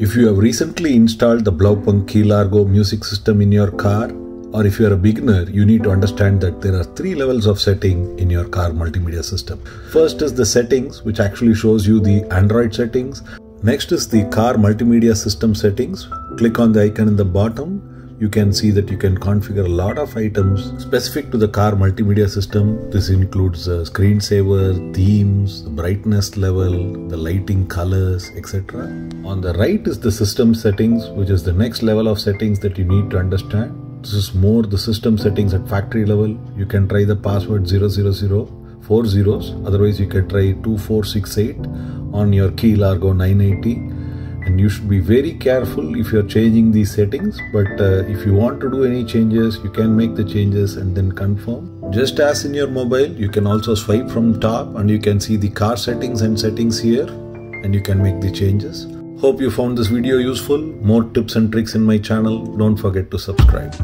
If you have recently installed the Blaupunkt Key Largo music system in your car, or if you are a beginner, you need to understand that there are three levels of setting in your car multimedia system. First is the settings, which actually shows you the Android settings. Next is the car multimedia system settings. Click on the icon in the bottom you can see that you can configure a lot of items specific to the car multimedia system. This includes uh, screensaver, themes, the brightness level, the lighting colors, etc. On the right is the system settings, which is the next level of settings that you need to understand. This is more the system settings at factory level. You can try the password 000 four zeros otherwise you can try 2468 on your key largo 980 and you should be very careful if you're changing these settings but uh, if you want to do any changes you can make the changes and then confirm. Just as in your mobile you can also swipe from top and you can see the car settings and settings here and you can make the changes. Hope you found this video useful. More tips and tricks in my channel. Don't forget to subscribe